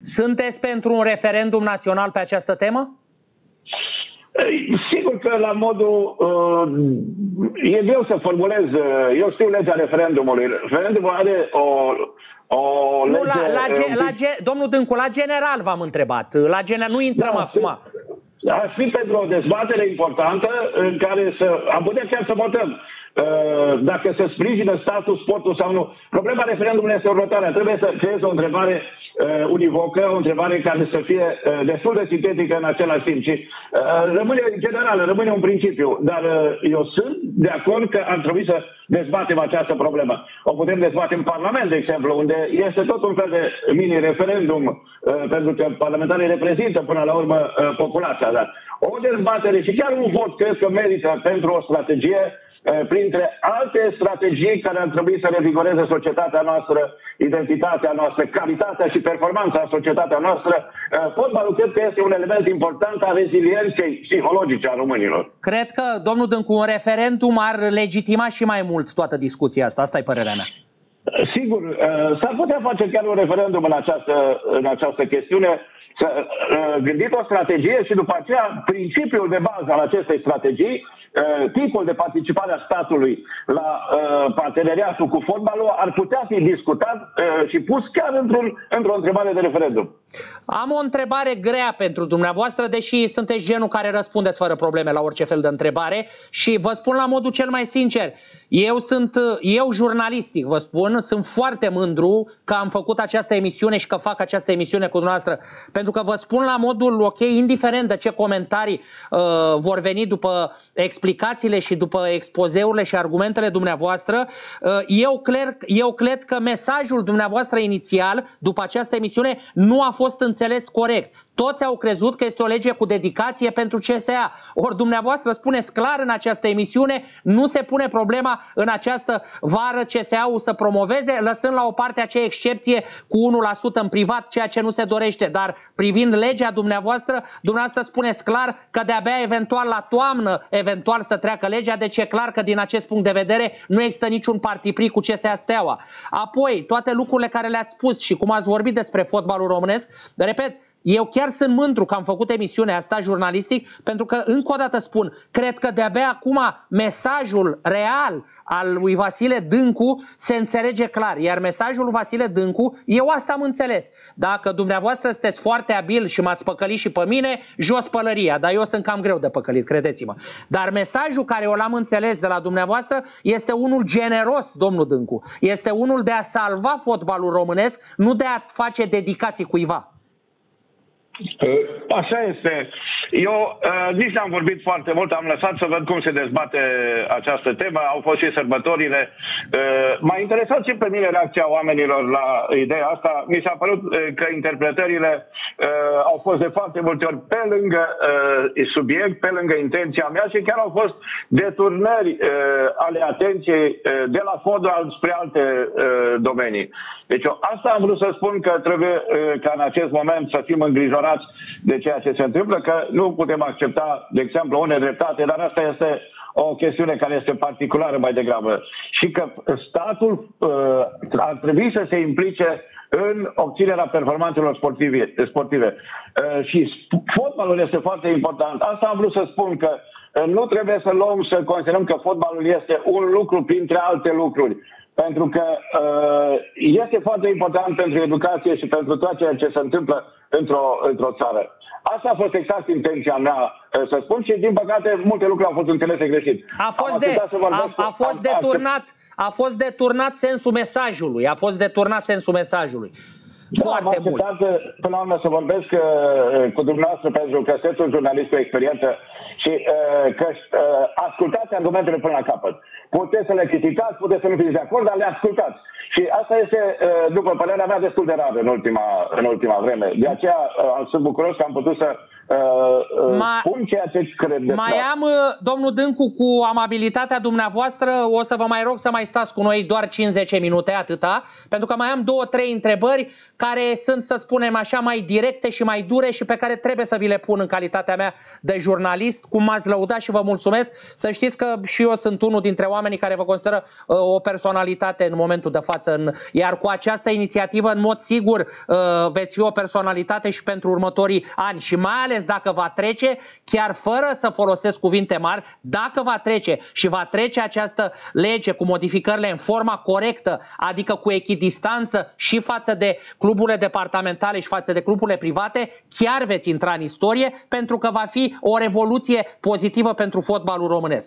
Sunteți pentru un referendum național pe această temă? Sigur că la modul... Uh, e greu să formulez... Uh, eu știu legea referendumului. Referendumul are o, o lege... Nu, la, la, ge, la ge, domnul Dâncu, la general v-am întrebat. La general, nu intrăm da, acum. Ar fi pentru o dezbatere importantă în care să... Am putea chiar să votăm. Uh, dacă se sprijină statul, sportul sau nu. Problema referendumului este următoarea. Trebuie să creeze o întrebare uh, univocă, o întrebare care să fie uh, destul de sintetică în același timp. Și uh, rămâne generală, rămâne un principiu. Dar uh, eu sunt de acord că ar trebui să dezbatem această problemă. O putem dezbate în Parlament, de exemplu, unde este tot un fel de mini-referendum, uh, pentru că parlamentarii reprezintă până la urmă uh, populația. Dar o dezbatere și chiar un vot cred că merită pentru o strategie Eh, printre alte strategii care ar trebui să revigoreze societatea noastră, identitatea noastră, calitatea și performanța în societatea noastră, eh, fotbalul cred că este un element important al rezilienței psihologice a românilor. Cred că, domnul Dâncu, un referendum ar legitima și mai mult toată discuția asta. Asta e părerea mea. Sigur, eh, s-ar putea face chiar un referendum în această, în această chestiune să uh, gândit o strategie și după aceea principiul de bază al acestei strategii, uh, tipul de participare a statului la uh, parteneriatul cu fotbalul ar putea fi discutat și pus chiar într-un, într-o întrebare de referendum. Am o întrebare grea pentru dumneavoastră, deși sunteți genul care răspundeți fără probleme la orice fel de întrebare și vă spun la modul cel mai sincer. Eu sunt, eu jurnalistic vă spun, sunt foarte mândru că am făcut această emisiune și că fac această emisiune cu dumneavoastră. Pentru că vă spun la modul ok, indiferent de ce comentarii uh, vor veni după explicațiile și după expozeurile și argumentele dumneavoastră, uh, eu, cred, eu cred că mesajul dumneavoastră inițial, după această emisiune, nu a fost înțeles corect. Toți au crezut că este o lege cu dedicație pentru CSA. Ori dumneavoastră spuneți clar în această emisiune, nu se pune problema în această vară CSA-ul să promoveze, lăsând la o parte acea excepție cu 1% în privat, ceea ce nu se dorește. Dar privind legea dumneavoastră, dumneavoastră spuneți clar că de-abia eventual la toamnă, eventual să treacă legea, deci e clar că din acest punct de vedere nu există niciun partipri cu CSA Steaua. Apoi, toate lucrurile care le-ați spus și cum ați vorbit despre fotbalul românesc, repet, eu chiar sunt mândru că am făcut emisiunea asta jurnalistic, pentru că, încă o dată spun, cred că de-abia acum mesajul real al lui Vasile Dâncu se înțelege clar. Iar mesajul lui Vasile Dâncu, eu asta am înțeles. Dacă dumneavoastră sunteți foarte abil și m-ați păcălit și pe mine, jos pălăria, dar eu sunt cam greu de păcălit, credeți-mă. Dar mesajul care eu l-am înțeles de la dumneavoastră este unul generos, domnul Dâncu. Este unul de a salva fotbalul românesc, nu de a face dedicații cuiva. Așa este. Eu uh, nici n-am vorbit foarte mult, am lăsat să văd cum se dezbate această temă, au fost și sărbătorile. Uh, m-a interesat și pe mine reacția oamenilor la ideea asta. Mi s-a părut uh, că interpretările uh, au fost de foarte multe ori pe lângă uh, subiect, pe lângă intenția mea și chiar au fost deturnări uh, ale atenției uh, de la fotbal spre alte uh, domenii. Deci eu, asta am vrut să spun că trebuie uh, ca în acest moment să fim îngrijorați îngrijorați de ceea ce se întâmplă, că nu putem accepta, de exemplu, o nedreptate, dar asta este o chestiune care este particulară mai degrabă. Și că statul uh, ar trebui să se implice în obținerea performanțelor sportive. sportive. Uh, și fotbalul este foarte important. Asta am vrut să spun că uh, nu trebuie să luăm, să considerăm că fotbalul este un lucru printre alte lucruri. Pentru că uh, este foarte important pentru educație și pentru tot ceea ce se întâmplă într-o, într-o țară. Asta a fost exact intenția mea uh, să spun și, din păcate, multe lucruri au fost înțelese greșit. A fost, de, a, a fost deturnat, a fost deturnat sensul mesajului. A fost deturnat sensul mesajului. Da, Foarte mult. până la urmă să vorbesc uh, cu dumneavoastră pentru că sunteți un jurnalist cu experiență și uh, că uh, ascultați argumentele până la capăt. Puteți să le criticați, puteți să nu fiți de acord, dar le ascultați. Și asta este, uh, după părerea mea, destul de rar în ultima, în ultima vreme. De aceea uh, sunt bucuros că am putut să uh, uh Ma, spun ceea ce cred Mai am, uh, domnul Dâncu, cu amabilitatea dumneavoastră, o să vă mai rog să mai stați cu noi doar 50 minute, atâta, pentru că mai am două, trei întrebări care sunt, să spunem așa, mai directe și mai dure și pe care trebuie să vi le pun în calitatea mea de jurnalist, cum m-ați lăudat și vă mulțumesc. Să știți că și eu sunt unul dintre oamenii care vă consideră uh, o personalitate în momentul de față. În, iar cu această inițiativă, în mod sigur, uh, veți fi o personalitate și pentru următorii ani. Și mai ales dacă va trece, chiar fără să folosesc cuvinte mari, dacă va trece și va trece această lege cu modificările în forma corectă, adică cu echidistanță și față de cluburile departamentale și față de cluburile private, chiar veți intra în istorie pentru că va fi o revoluție pozitivă pentru fotbalul românesc.